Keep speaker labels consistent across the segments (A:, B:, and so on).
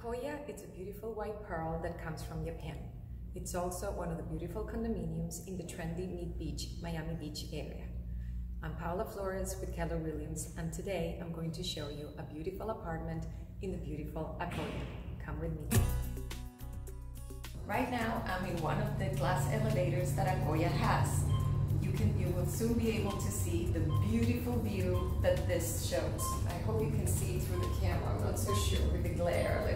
A: Akoya is a beautiful white pearl that comes from Japan. It's also one of the beautiful condominiums in the trendy Mid Beach, Miami Beach area. I'm Paula Flores with Keller Williams and today I'm going to show you a beautiful apartment in the beautiful Akoya. Come with me. Right now I'm in one of the glass elevators that Akoya has. You can you will soon be able to see the beautiful view that this shows. I hope you can see through the camera. I'm not so sure with the glare.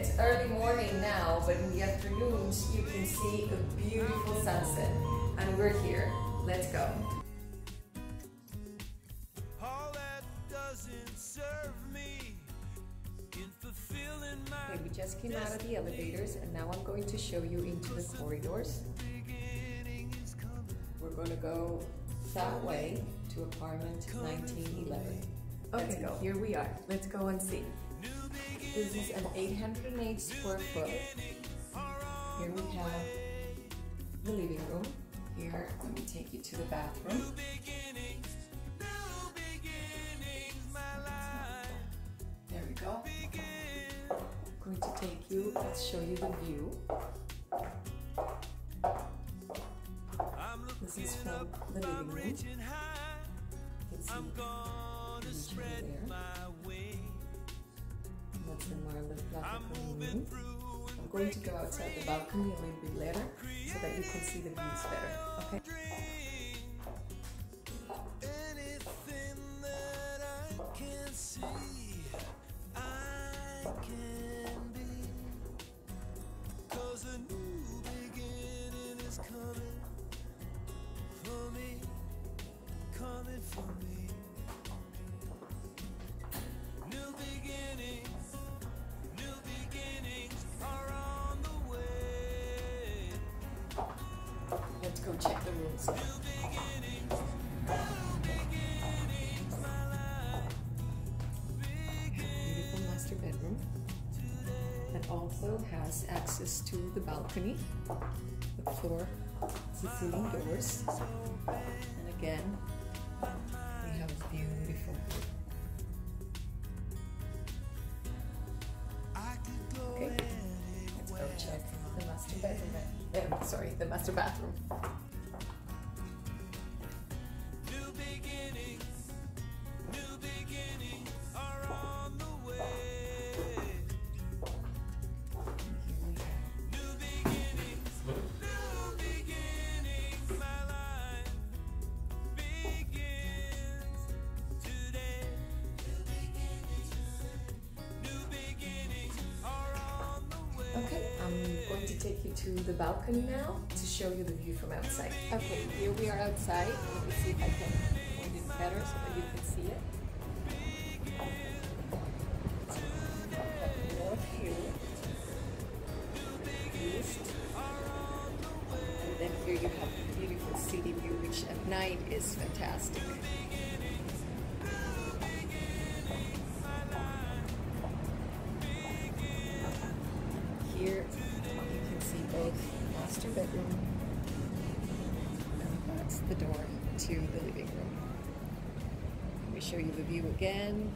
A: It's early morning now, but in the afternoons you can see a beautiful sunset. And we're here. Let's go. Okay, we just came out of the elevators and now I'm going to show you into the corridors. We're going to go that way to apartment 1911. Okay, go. here we are. Let's go and see. This is an 808 square foot. Here we have the living room. Here, let me take you to the bathroom. There we go. I'm going to take you, let's show you the view. This is from the living room. You can see. That's the Marlon Plaza room. I'm going to go outside the balcony a little bit later so that you can see the views better. Okay. Let's Beautiful master bedroom that also has access to the balcony, the floor, Sicilian doors, and again, we have a beautiful Okay, let's go check the master bedroom. Uh, sorry, the master bathroom. Going to take you to the balcony now to show you the view from outside. Okay, here we are outside. Let me see if I can point it better so that you can see it. And then here you have the beautiful city view, which at night is fantastic. Master bedroom and that's the door to the living room. Let me show you the view again.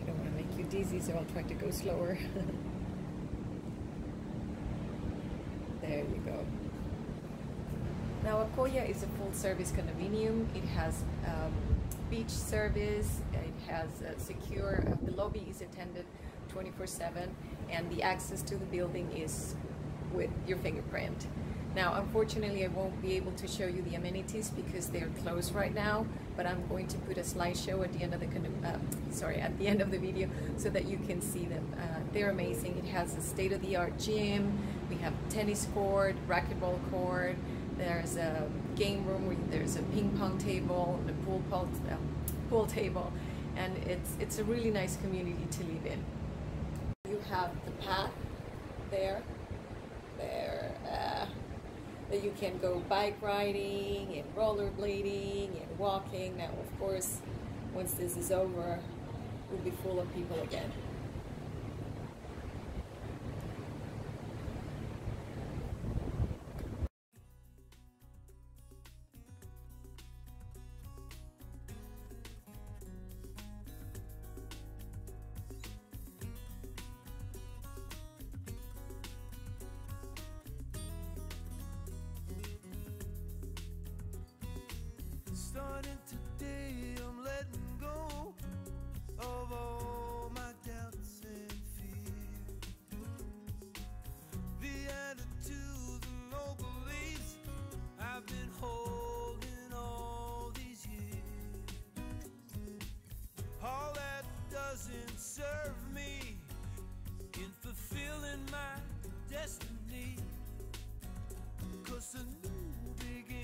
A: I don't want to make you dizzy, so I'll try to go slower. there you go. Now Akoya is a full service condominium. It has um, beach service, it has secure, uh, the lobby is attended 24-7 and the access to the building is with your fingerprint. Now, unfortunately, I won't be able to show you the amenities because they're closed right now, but I'm going to put a slideshow at the end of the uh, sorry at the end of the video so that you can see them. Uh, they're amazing. It has a state-of-the-art gym. We have tennis court, racquetball court. There's a game room where there's a ping pong table, a pool, pool, uh, pool table, and it's it's a really nice community to live in. Have the path there, there. Uh, that you can go bike riding and rollerblading and walking. Now, of course, once this is over, we'll be full of people again.
B: serve me in fulfilling my destiny. Cause a new beginning.